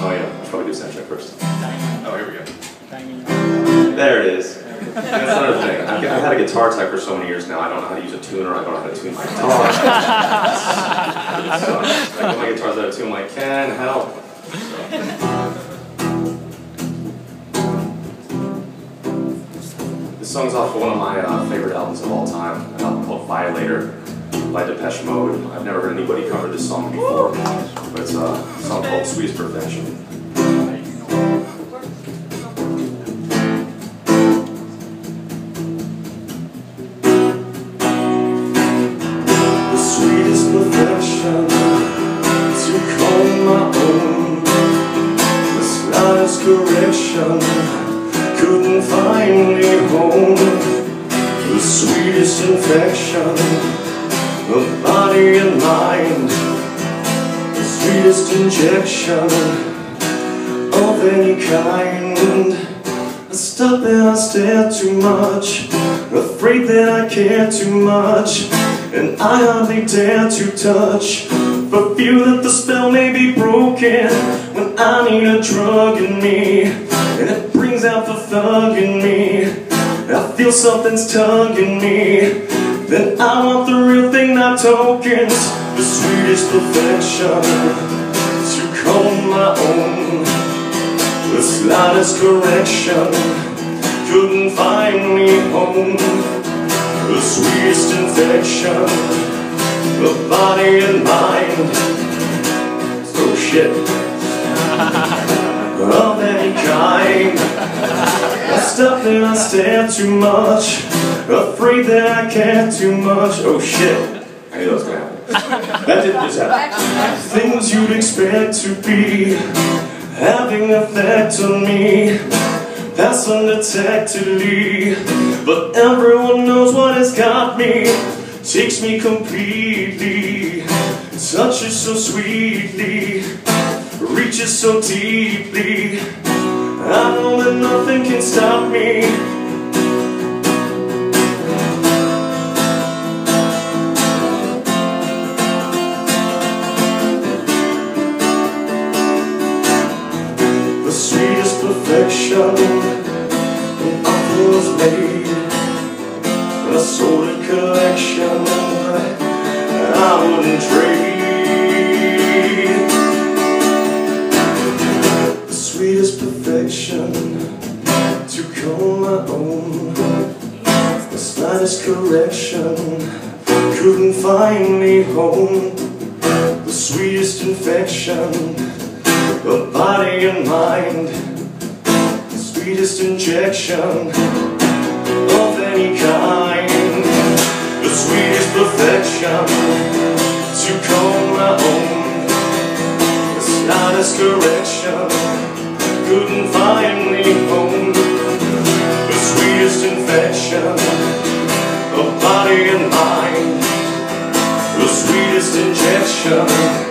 Oh yeah, let's probably do soundcheck first. Oh, here we go. There it is. That's another thing. I've, I've, had a guitar tech for so many years now. I don't know how to use a tuner. I don't know how to tune my guitar. so, I my guitar's out of tune. Like, can help. So. This song's off of one of my uh, favorite albums of all time, an album called Violator by Depeche Mode. I've never heard anybody cover this song before called Sweetest Perfection. The. The correction couldn't find me home. The sweetest infection of body. Sweetest injection of any kind. I stop and I stare too much, afraid that I care too much. And I hardly dare to touch. For fear that the spell may be broken When I need a drug in me. And it brings out the thug in me. I feel something's tugging me. Then I want the real thing, not tokens The sweetest perfection To call my own The slightest correction Couldn't find me home the sweetest infection of body and mind. Oh shit. of any kind. I stop and I stare too much, afraid that I care too much. Oh shit. I knew that was gonna happen. That didn't just happen. Things you'd expect to be. Having effect on me. Pass undetectedly But everyone knows what has got me. Takes me completely. Touches so sweetly. Reaches so deeply. I know that nothing can stop me perfection An offer was made A sorted collection. I wouldn't trade The sweetest perfection To call my own. The slightest correction Couldn't find me home. The sweetest infection of body and mind sweetest injection of any kind. The sweetest perfection to call my own. The slightest correction couldn't find me home. The sweetest infection of body and mind. The sweetest injection